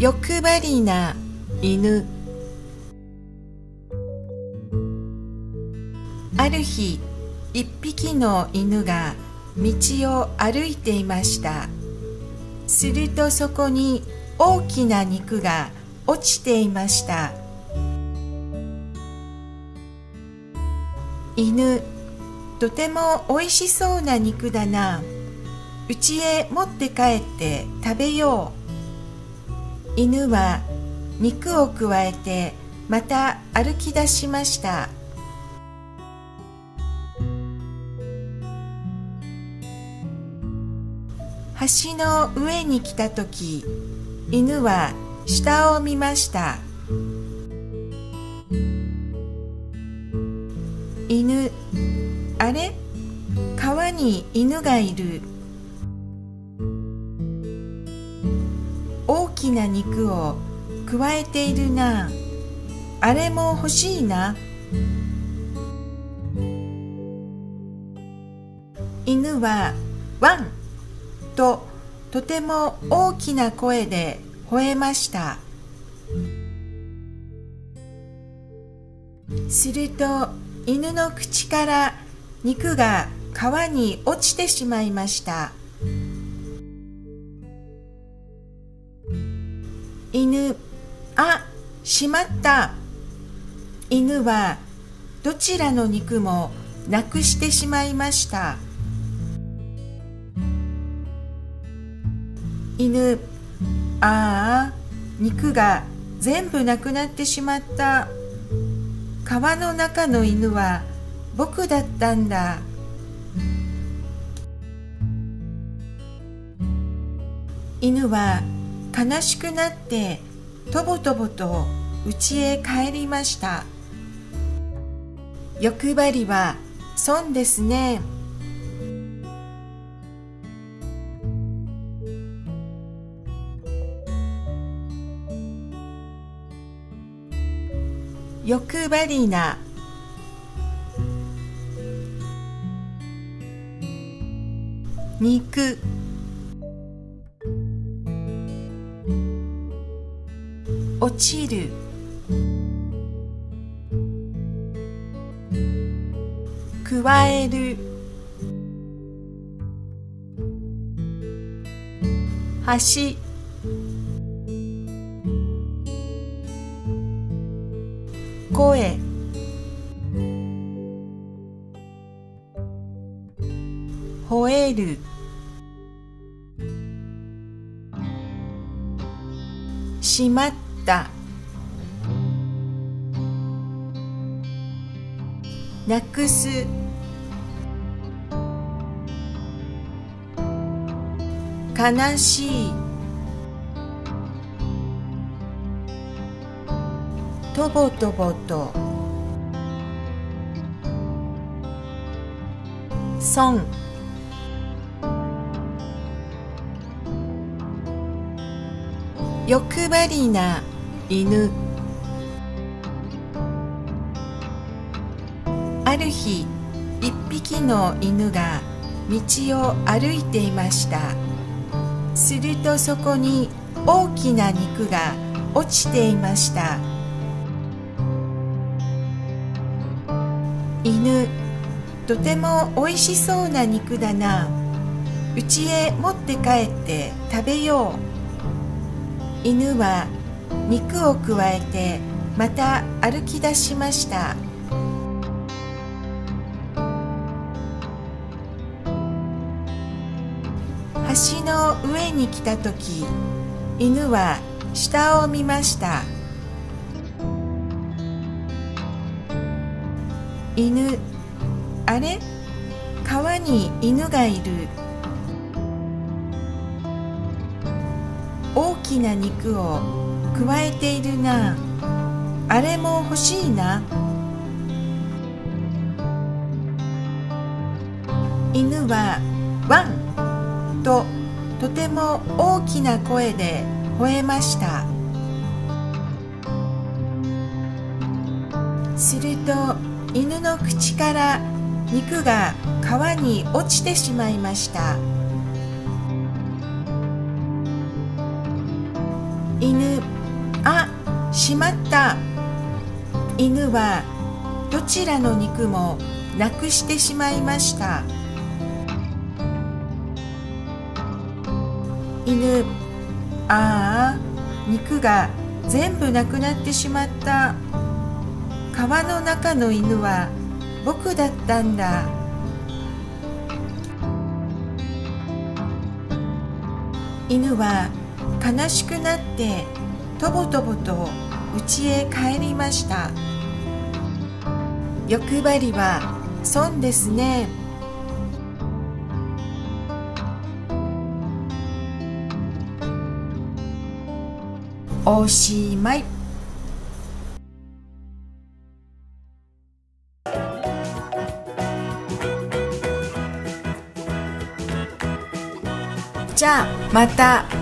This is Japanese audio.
欲張りな犬。ある日一匹の犬が道を歩いていました。するとそこに大きな肉が落ちていました。犬とてもおいしそうな肉だな。家へ持って帰って食べよう。犬は肉をくわえてまた歩き出しました。橋の上に来た時犬は下を見ました。犬あれ？川に犬がいる。きな肉をくわえているな。あれも欲しいな。犬はワンととても大きな声で吠えました。すると犬の口から肉が川に落ちてしまいました。犬。あしまった。犬はどちらの肉もなくしてしまいました。犬。ああ肉が全部なくなってしまった。川の中の犬は僕だったんだ。犬は悲しくなってとぼとぼと家へ帰りました。欲張りは損ですね。欲張りな。肉。落ちる。加える。橋声。吠える。しまった。なくす。悲しい。とぼとぼと。損。欲張りな。犬。ある日一匹の犬が道を歩いていました。するとそこに大きな肉が落ちていました。犬とてもおいしそうな肉だな。家へ持って帰って食べよう。犬は肉をくわえてまた歩き出しました。橋の上に来た時犬は下を見ました。犬あれ？川に犬がいる。大きな肉をくわえているな。あれも欲しいな。犬はワン。ととても大きな声で吠えました。すると犬の口から肉が川に落ちてしまいました。しまった犬はどちらの肉もなくしてしまいました。犬ああ肉が全部なくなってしまった。川の中の犬は僕だったんだ。犬は悲しくなってとぼとぼと家へ帰りました。欲張りは損ですね。おしまい。じゃあまた。